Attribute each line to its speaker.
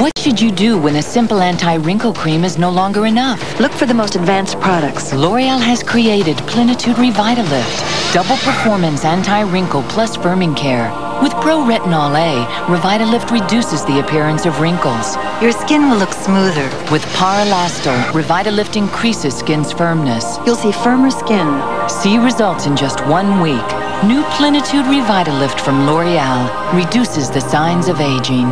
Speaker 1: What should you do when a simple anti-wrinkle cream is no longer enough?
Speaker 2: Look for the most advanced products.
Speaker 1: L'Oreal has created Plenitude Revitalift, double performance anti-wrinkle plus firming care. With Pro Retinol A, Revitalift reduces the appearance of wrinkles.
Speaker 2: Your skin will look smoother.
Speaker 1: With Parelastyl, Revitalift increases skin's firmness.
Speaker 2: You'll see firmer skin.
Speaker 1: See results in just one week. New Plenitude Revitalift from L'Oreal reduces the signs of aging.